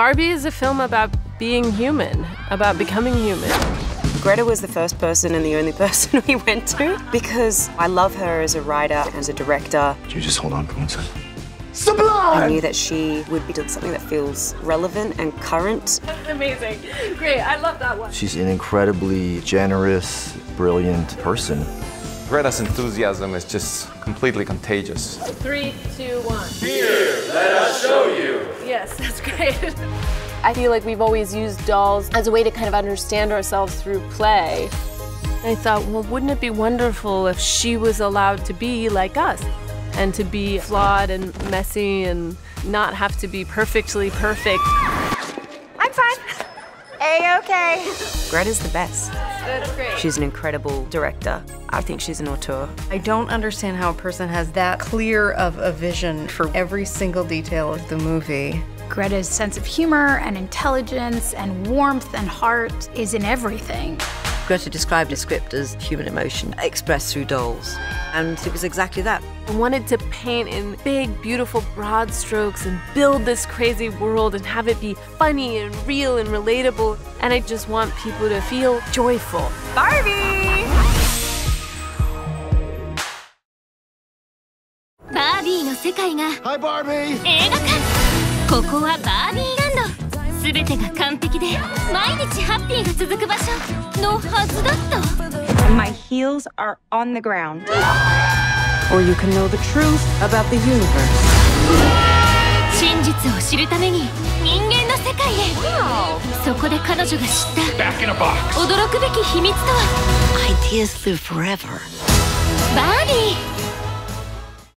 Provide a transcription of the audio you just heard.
Barbie is a film about being human, about becoming human. Greta was the first person and the only person we went to because I love her as a writer, and as a director. Could you just hold on for one second? I knew that she would be doing something that feels relevant and current. That's amazing. Great. I love that one. She's an incredibly generous, brilliant person. Greta's enthusiasm is just completely contagious. Three, two, one. Here, let us show you. Yes, that's great. I feel like we've always used dolls as a way to kind of understand ourselves through play. I thought, well, wouldn't it be wonderful if she was allowed to be like us and to be flawed and messy and not have to be perfectly perfect? I'm fine. A-okay. Greta's the best. That's great. She's an incredible director. I think she's an auteur. I don't understand how a person has that clear of a vision for every single detail of the movie. Greta's sense of humor and intelligence and warmth and heart is in everything. Greta described a script as human emotion expressed through dolls. And it was exactly that. I wanted to paint in big, beautiful, broad strokes and build this crazy world and have it be funny and real and relatable. And I just want people to feel joyful. Barbie! Hi, Barbie! 全てが完璧で毎日ハッピーが続く場所のはずだった My heels are on the ground. Or you can know the truth about the universe. 真実を知るために人間の世界へそこで彼女が知った Back in a box. 驚くべき秘密とは Ideas live forever. バービー